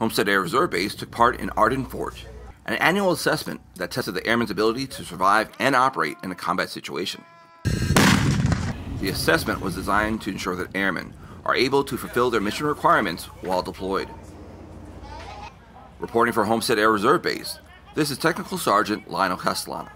Homestead Air Reserve Base took part in Ardent Forge, an annual assessment that tested the airman's ability to survive and operate in a combat situation. The assessment was designed to ensure that airmen are able to fulfill their mission requirements while deployed. Reporting for Homestead Air Reserve Base, this is Technical Sergeant Lionel Castellano.